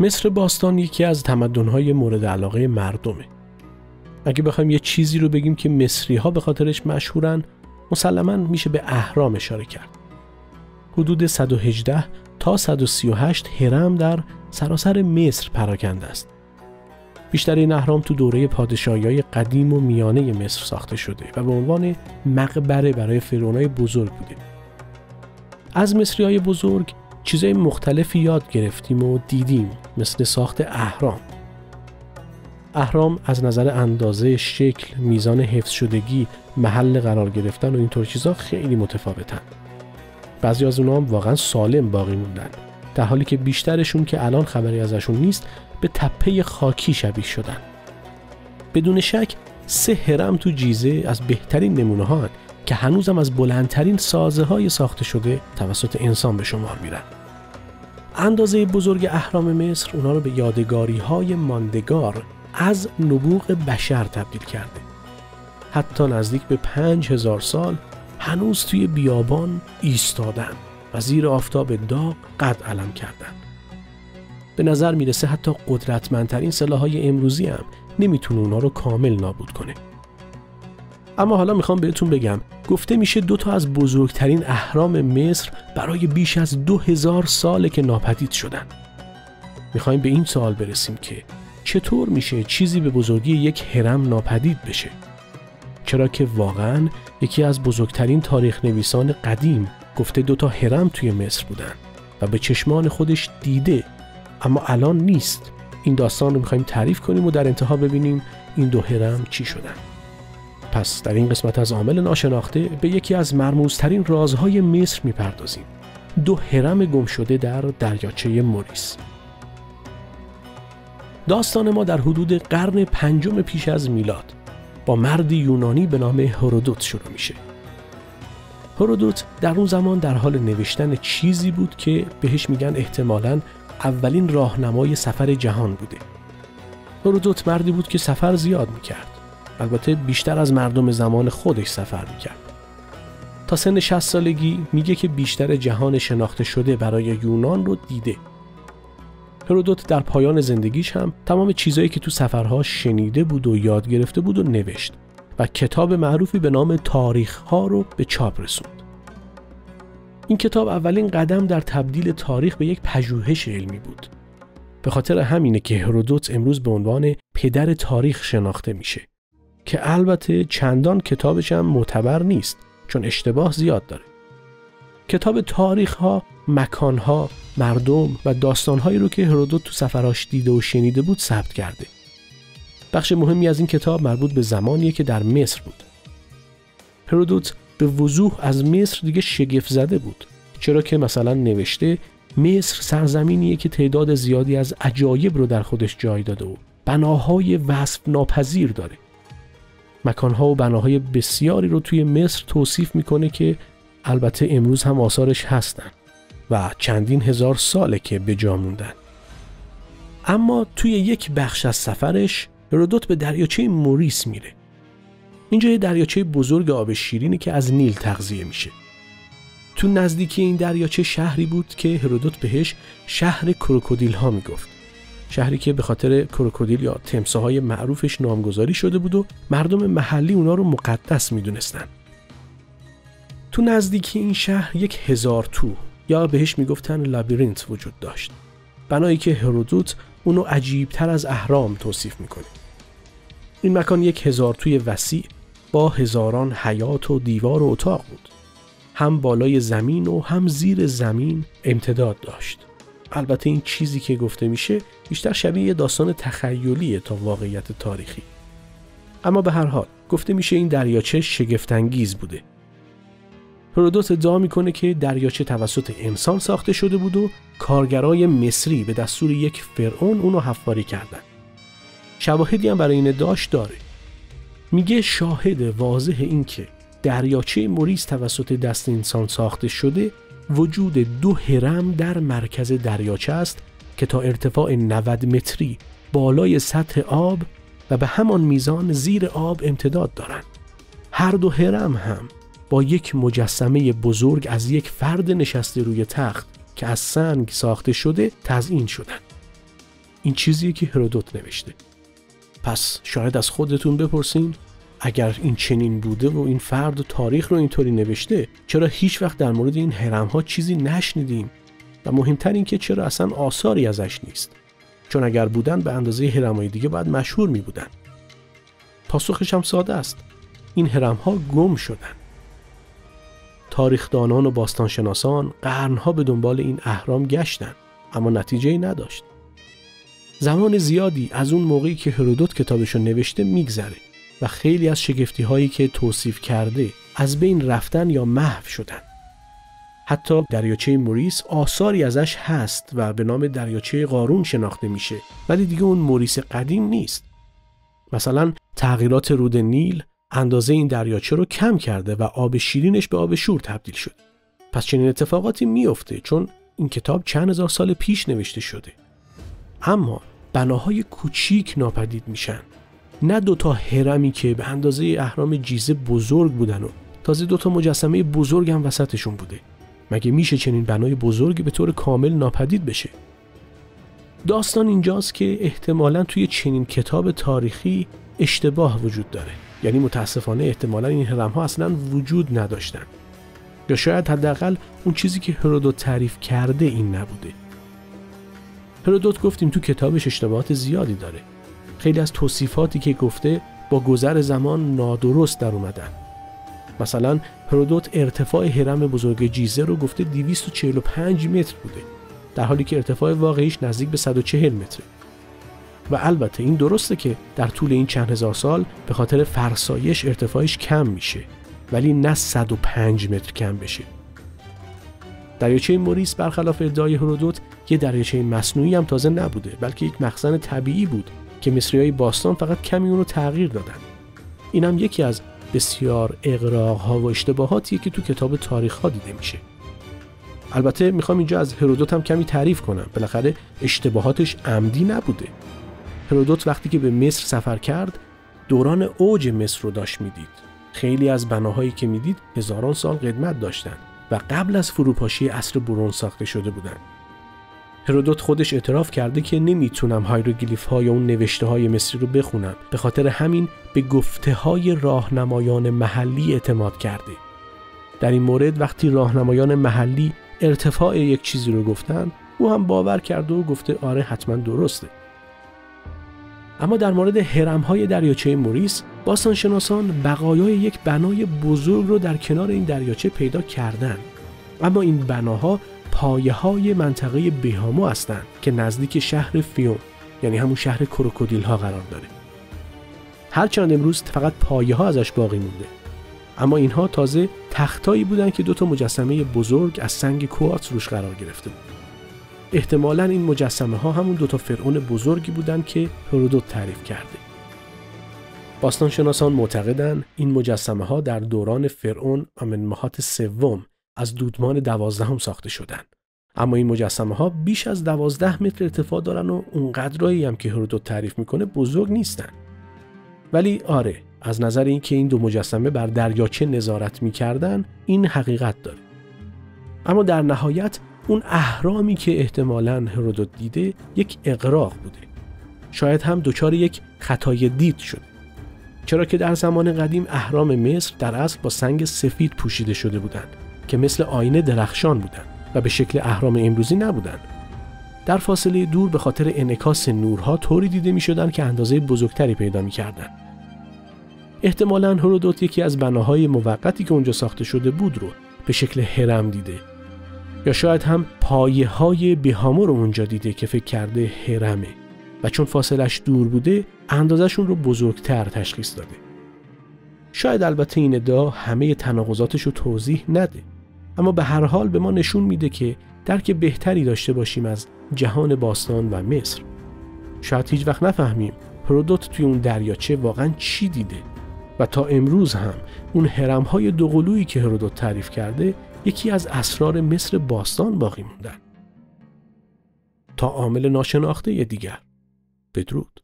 مصر باستان یکی از تمدن‌های مورد علاقه مردمه. اگه بخوایم یه چیزی رو بگیم که مصری ها به خاطرش مشهورن مسلما میشه به اهرام اشاره کرد. حدود 118 تا 138 هرم در سراسر مصر پراکنده است. بیشتر این اهرام تو دوره پادشاهی قدیم و میانه مصر ساخته شده و به عنوان مقبره برای فرعونای بزرگ بوده. از مصری های بزرگ چیزای مختلفی یاد گرفتیم و دیدیم مثل ساخت اهرام. اهرام از نظر اندازه، شکل، میزان حفظ شدگی، محل قرار گرفتن و اینطور چیزا خیلی متفاوتن. بعضی از اونها هم واقعا سالم باقی موندن در حالی که بیشترشون که الان خبری ازشون نیست به تپه خاکی شبیه شدن بدون شک سه هرم تو جیزه از بهترین نمونه ها که هنوزم از بلندترین سازه های ساخته شده توسط انسان به شمار میرن اندازه بزرگ اهرام مصر اونا رو به یادگاری های ماندگار از نبوغ بشر تبدیل کرده. حتی نزدیک به پنج هزار سال هنوز توی بیابان ایستادن و زیر آفتاب داغ قد علم کردن. به نظر می‌رسه حتی قدرتمندترین سلاحهای امروزی هم نمی‌تونه اونا رو کامل نابود کنه. اما حالا می‌خوام بهتون بگم گفته میشه دو تا از بزرگترین اهرام مصر برای بیش از دو هزار ساله که ناپدید شدن. می‌خوایم به این سوال برسیم که چطور میشه چیزی به بزرگی یک هرم ناپدید بشه؟ چرا که واقعا یکی از بزرگترین تاریخ نویسان قدیم گفته دوتا هرم توی مصر بودن و به چشمان خودش دیده اما الان نیست. این داستان رو می‌خوایم تعریف کنیم و در انتها ببینیم این دو هرم چی شدن. پس در این قسمت از عامل ناشناخته به یکی از مرموزترین رازهای مصر می‌پردازیم. دو هرم گم شده در دریاچه موریس. داستان ما در حدود قرن پنجم پیش از میلاد با مردی یونانی به نام هرودوت شروع میشه. هرودوت در اون زمان در حال نوشتن چیزی بود که بهش میگن احتمالاً اولین راهنمای سفر جهان بوده. هرودوت مردی بود که سفر زیاد می‌کرد. البته بیشتر از مردم زمان خودش سفر می‌کرد تا سن 60 سالگی میگه که بیشتر جهان شناخته شده برای یونان رو دیده هرودوت در پایان زندگیش هم تمام چیزایی که تو سفرها شنیده بود و یاد گرفته بود و نوشت و کتاب معروفی به نام تاریخ ها رو به چاپ رسوند. این کتاب اولین قدم در تبدیل تاریخ به یک پژوهش علمی بود. به خاطر همینه که هرودوت امروز به عنوان پدر تاریخ شناخته میشه که البته چندان کتابش هم معتبر نیست چون اشتباه زیاد داره. کتاب تاریخ ها، مکان ها، مردم و داستانهایی رو که هرودوت تو سفراش دیده و شنیده بود ثبت کرده. بخش مهمی از این کتاب مربوط به زمانیه که در مصر بود. هرودوت به وضوح از مصر دیگه شگفت زده بود چرا که مثلا نوشته مصر سرزمینیه که تعداد زیادی از عجایب رو در خودش جای داده و بناهای وصف ناپذیر داره مکانها و بناهای بسیاری رو توی مصر توصیف می‌کنه که البته امروز هم آثارش هستن و چندین هزار ساله که به جا موندن. اما توی یک بخش از سفرش هرودوت به دریاچه موریس میره. اینجا یه دریاچه بزرگ آب شیرینی که از نیل تغذیه میشه. تو نزدیکی این دریاچه شهری بود که هرودوت بهش شهر کروکودیل ها می‌گفت. شهری که به خاطر کروکودیل یا تمساهای معروفش نامگذاری شده بود و مردم محلی اونا رو مقدس می‌دونستن. تو نزدیکی این شهر یک هزار تو یا بهش می‌گفتن لابیرینت وجود داشت. بنایی که هرودوت اونو عجیبتر از اهرام توصیف می‌کنه. این مکان یک هزار توی وسیع با هزاران حیات و دیوار و اتاق بود. هم بالای زمین و هم زیر زمین امتداد داشت. البته این چیزی که گفته میشه بیشتر شبیه داستان تخیلیه تا واقعیت تاریخی. اما به هر حال گفته میشه این دریاچه شگفتانگیز بوده. هرودوت ادعا می‌کنه که دریاچه توسط انسان ساخته شده بود و کارگرای مصری به دستور یک فرعون اونو حفاری کردن. شواهدی هم برای این ادعاش داره. میگه شاهد واضح این که دریاچه موریس توسط دست انسان ساخته شده وجود دو هرم در مرکز دریاچه است که تا ارتفاع 90 متری بالای سطح آب و به همان میزان زیر آب امتداد دارند. هر دو هرم هم با یک مجسمه بزرگ از یک فرد نشسته روی تخت که از سنگ ساخته شده تزئین شدند. این چیزیه که هرودوت نوشته پس شاید از خودتون بپرسین اگر این چنین بوده و این فرد و تاریخ رو اینطوری نوشته چرا هیچ وقت در مورد این هرم ها چیزی نشنیدیم؟ و مهمتر این که چرا اصلا آثاری ازش نیست؟ چون اگر بودن به اندازه هرمای دیگه باید مشهور می بودن پاسخش هم ساده است. این هرم ها گم شدن. تاریخدانان و باستانشناسان قرنها به دنبال این اهرام گشتن اما نتیجه نداشت. زمان زیادی از اون موقعی که هرودوت کتابشو نوشته میگذره. و خیلی از شگفتی هایی که توصیف کرده از بین رفتن یا محو شدن. حتی دریاچه موریس آثاری ازش هست و به نام دریاچه قارون شناخته میشه ولی دیگه اون موریس قدیم نیست. مثلا تغییرات رود نیل اندازه این دریاچه رو کم کرده و آب شیرینش به آب شور تبدیل شده. پس چنین اتفاقاتی میفته چون این کتاب چند هزار سال پیش نوشته شده. اما بناهای کوچیک ناپدید میشن. نه دوتا هرمی که به اندازه اهرام جیزه بزرگ بودن و تازه دوتا مجسمه بزرگ هم وسطشون بوده. مگه میشه چنین بنای بزرگی به طور کامل ناپدید بشه؟ داستان اینجاست که احتمالا توی چنین کتاب تاریخی اشتباه وجود داره. یعنی متاسفانه احتمالا این هرم ها اصلا وجود نداشتن. یا شاید حداقل اون چیزی که هرودوت تعریف کرده این نبوده. هرودوت گفتیم تو کتابش اشتباهات زیادی داره. خیلی از توصیفاتی که گفته با گذر زمان نادرست در اومدن. مثلا هرودوت ارتفاع هرم بزرگ جیزه رو گفته 245 متر بوده در حالی که ارتفاع واقعیش نزدیک به 140 متره. و البته این درسته که در طول این چند هزار سال به خاطر فرسایش ارتفاعش کم میشه ولی نه 105 متر کم بشه. دریاچه موریس برخلاف ادعای هرودوت یه دریاچه مصنوعی هم تازه نبوده بلکه یک مخزن طبیعی بود که مصریای باستان فقط کمی اون رو تغییر دادن. این هم یکی از بسیار اقراق ها و اشتباهاتیه که تو کتاب تاریخ ها دیده میشه. البته می‌خوام اینجا از هرودوت هم کمی تعریف کنم. بالاخره اشتباهاتش عمدی نبوده. هرودوت وقتی که به مصر سفر کرد دوران اوج مصر رو داشت می‌دید. خیلی از بناهایی که می‌دید هزاران سال قدمت داشتند و قبل از فروپاشی اصر برون ساخته شده بودند هرودوت خودش اعتراف کرده که نمی‌تونم هایروگلیف های اون نوشته های مصری رو بخونم. به خاطر همین به گفته های راهنمایان محلی اعتماد کرده. در این مورد وقتی راهنمایان محلی ارتفاع یک چیزی رو گفتن او هم باور کرده و گفته آره حتما درسته. اما در مورد هرم های دریاچه موریس باستانشناسان بقایای یک بنای بزرگ رو در کنار این دریاچه پیدا کردند. اما این بناها پایه های منطقه بهامو هستند که نزدیک شهر فیوم یعنی همون شهر کروکودیل ها قرار داره. هرچند امروز فقط پایه ها ازش باقی مونده. اما اینها تازه تختایی بودند که دو تا مجسمه بزرگ از سنگ کوارتز روش قرار گرفته بود. احتمالا این مجسمه ها همون دوتا فرعون بزرگی بودند که هرودوت تعریف کرده. باستانشناسان معتقدند این مجسمه ها در دوران فرعون آمنمهات سوم از دودمان دوازدهم ساخته شدند اما این مجسمه ها بیش از دوازده متر ارتفاع دارن و اونقدرایی هم که هرودوت تعریف می‌کنه بزرگ نیستن. ولی آره از نظر اینکه این دو مجسمه بر دریاچه نظارت می‌کردن این حقیقت داره. اما در نهایت اون اهرامی که احتمالا هرودوت دیده یک اقراق بوده. شاید هم دچار یک خطای دید شده. چرا که در زمان قدیم اهرام مصر در اصل با سنگ سفید پوشیده شده بودند. که مثل آینه درخشان بودند و به شکل اهرام امروزی نبودند در فاصله دور به خاطر انعکاس نورها طوری دیده می شدن که اندازه بزرگتری پیدا می کردن. احتمالا هرودوت یکی از بناهای موقتی که اونجا ساخته شده بود رو به شکل هرم دیده. یا شاید هم پایه های بهامو رو اونجا دیده که فکر کرده هرمه و چون فاصلش دور بوده اندازشون رو بزرگتر تشخیص داده. شاید البته این ادعا همه تناقضاتش رو توضیح نده. اما به هر حال به ما نشون میده که درک بهتری داشته باشیم از جهان باستان و مصر. شاید هیچ وقت نفهمیم هرودوت توی اون دریاچه واقعا چی دیده و تا امروز هم اون هرم های دوقلویی که هرودوت تعریف کرده یکی از اسرار مصر باستان باقی موندن. تا عامل ناشناخته دیگر. بدرود.